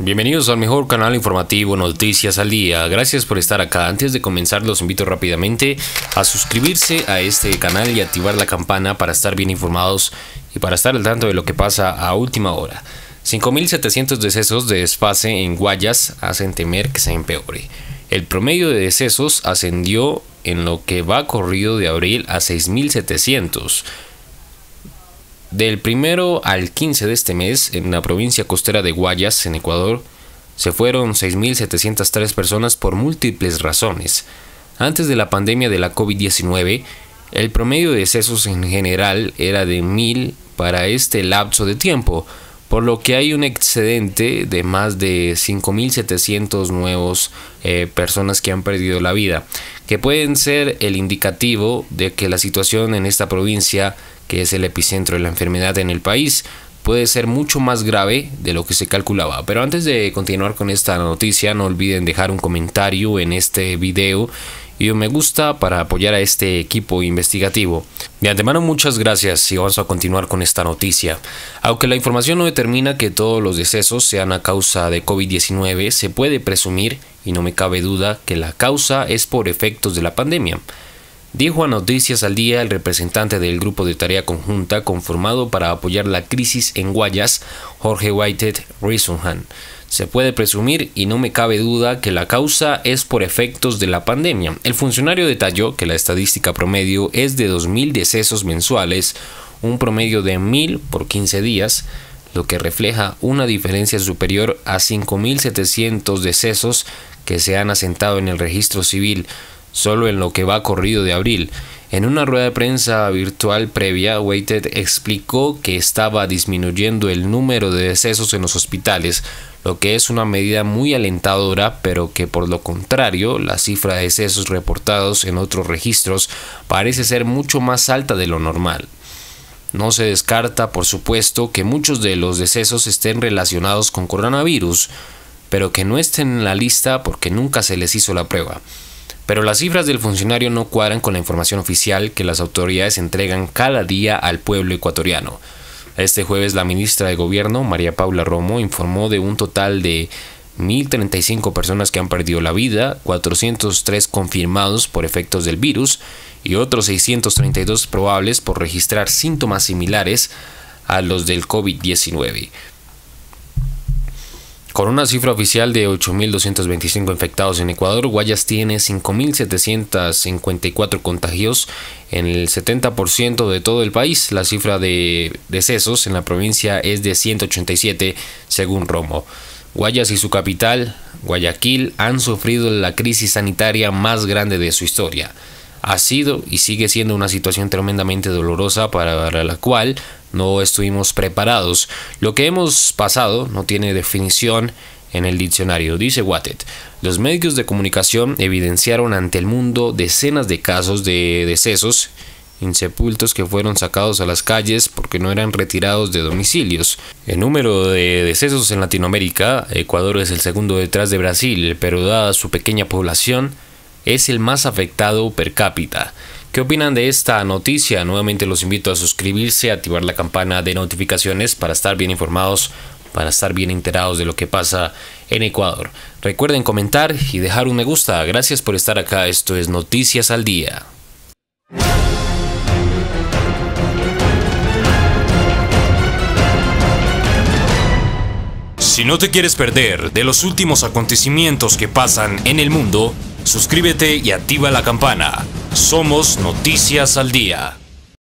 Bienvenidos al mejor canal informativo Noticias al Día. Gracias por estar acá. Antes de comenzar los invito rápidamente a suscribirse a este canal y activar la campana para estar bien informados y para estar al tanto de lo que pasa a última hora. 5.700 decesos de desfase en Guayas hacen temer que se empeore. El promedio de decesos ascendió en lo que va corrido de abril a 6.700 del primero al 15 de este mes, en la provincia costera de Guayas, en Ecuador, se fueron 6.703 personas por múltiples razones. Antes de la pandemia de la COVID-19, el promedio de decesos en general era de 1.000 para este lapso de tiempo, por lo que hay un excedente de más de 5.700 nuevos eh, personas que han perdido la vida, que pueden ser el indicativo de que la situación en esta provincia que es el epicentro de la enfermedad en el país, puede ser mucho más grave de lo que se calculaba. Pero antes de continuar con esta noticia, no olviden dejar un comentario en este video y un me gusta para apoyar a este equipo investigativo. De antemano muchas gracias y vamos a continuar con esta noticia. Aunque la información no determina que todos los decesos sean a causa de COVID-19, se puede presumir, y no me cabe duda, que la causa es por efectos de la pandemia. Dijo a Noticias al Día el representante del grupo de tarea conjunta conformado para apoyar la crisis en Guayas, Jorge Whitehead Risunhan. Se puede presumir, y no me cabe duda, que la causa es por efectos de la pandemia. El funcionario detalló que la estadística promedio es de 2.000 decesos mensuales, un promedio de 1.000 por 15 días, lo que refleja una diferencia superior a 5.700 decesos que se han asentado en el registro civil solo en lo que va corrido de abril. En una rueda de prensa virtual previa, Weighted explicó que estaba disminuyendo el número de decesos en los hospitales, lo que es una medida muy alentadora, pero que por lo contrario, la cifra de decesos reportados en otros registros parece ser mucho más alta de lo normal. No se descarta, por supuesto, que muchos de los decesos estén relacionados con coronavirus, pero que no estén en la lista porque nunca se les hizo la prueba. Pero las cifras del funcionario no cuadran con la información oficial que las autoridades entregan cada día al pueblo ecuatoriano. Este jueves la ministra de Gobierno, María Paula Romo, informó de un total de 1.035 personas que han perdido la vida, 403 confirmados por efectos del virus y otros 632 probables por registrar síntomas similares a los del COVID-19. Con una cifra oficial de 8.225 infectados en Ecuador, Guayas tiene 5.754 contagios en el 70% de todo el país. La cifra de decesos en la provincia es de 187, según Romo. Guayas y su capital, Guayaquil, han sufrido la crisis sanitaria más grande de su historia. Ha sido y sigue siendo una situación tremendamente dolorosa para la cual no estuvimos preparados. Lo que hemos pasado no tiene definición en el diccionario, dice Wattet. Los medios de comunicación evidenciaron ante el mundo decenas de casos de decesos insepultos que fueron sacados a las calles porque no eran retirados de domicilios. El número de decesos en Latinoamérica, Ecuador es el segundo detrás de Brasil, pero dada su pequeña población, es el más afectado per cápita. ¿Qué opinan de esta noticia? Nuevamente los invito a suscribirse, activar la campana de notificaciones para estar bien informados, para estar bien enterados de lo que pasa en Ecuador. Recuerden comentar y dejar un me gusta. Gracias por estar acá. Esto es Noticias al Día. Si no te quieres perder de los últimos acontecimientos que pasan en el mundo, suscríbete y activa la campana. Somos Noticias al Día.